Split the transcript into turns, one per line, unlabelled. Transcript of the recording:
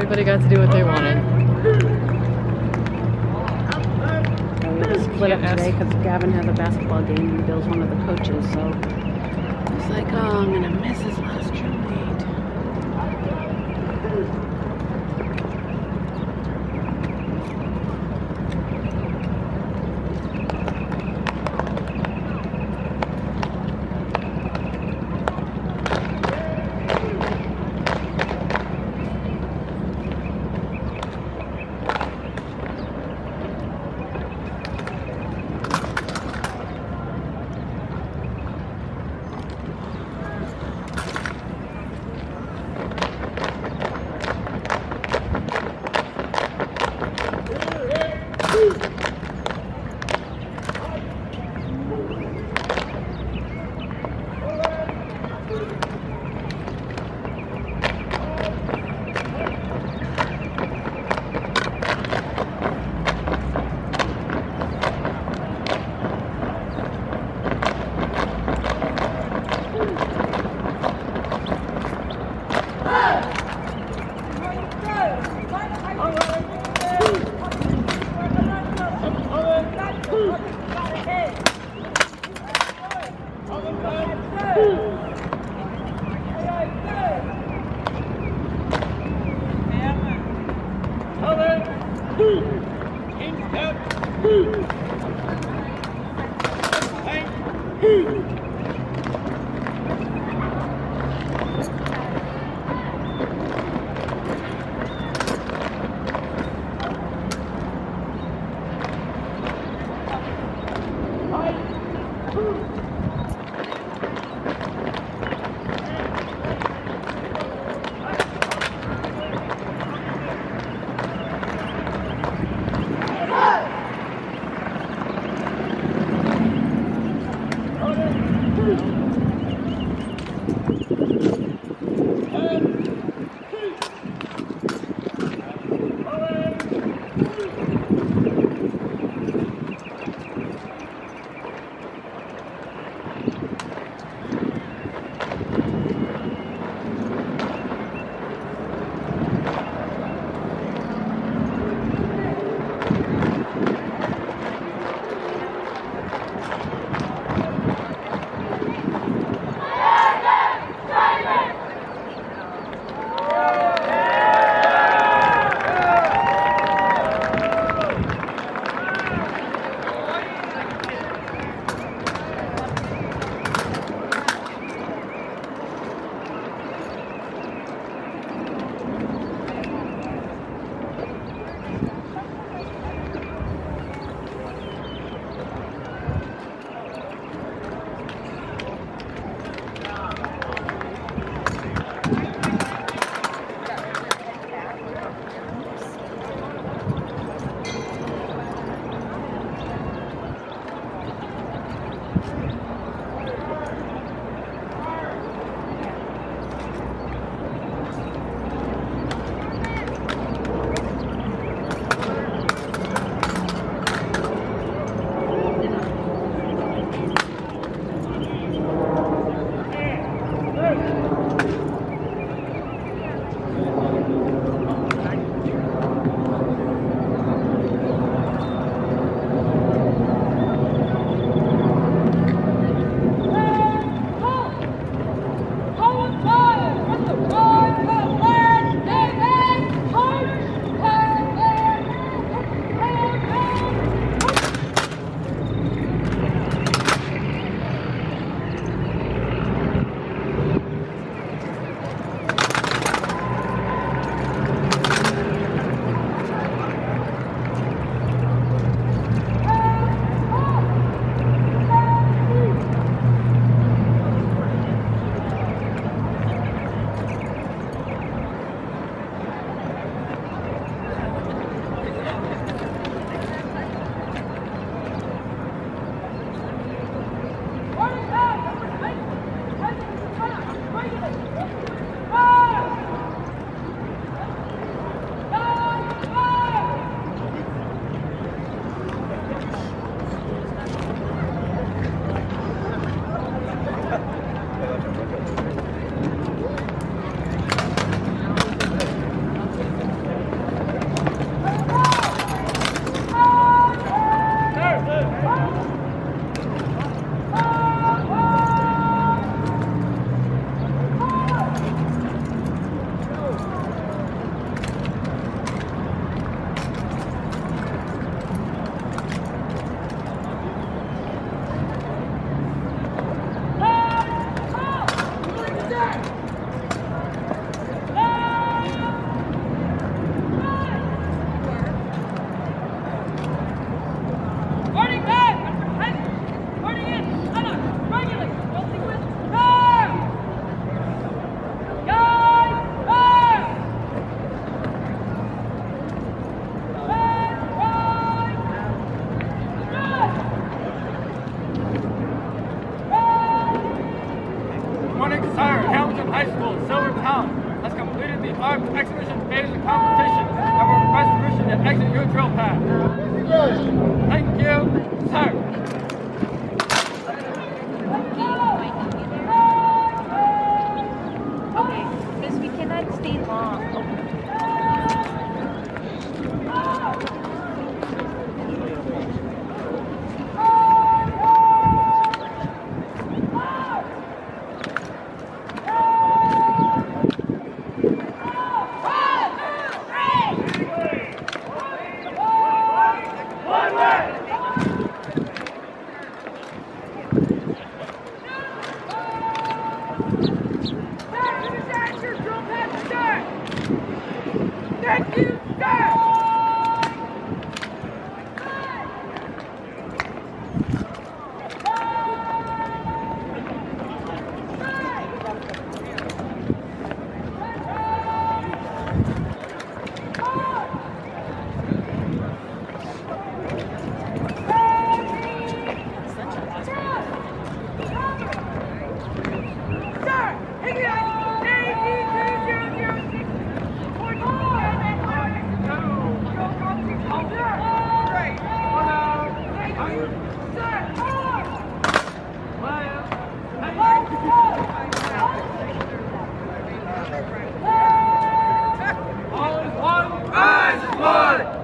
Everybody got to do what they wanted.
And we to split up today because Gavin has a basketball game and Bill's one of the coaches. So it's like, oh, I'm gonna miss his last drum winning sire, Hamilton High School, Silver Town, has completed the armed exhibition phase of competition and will request permission to exit your drill pad. Thank you, sir. All is one! Eyes is one!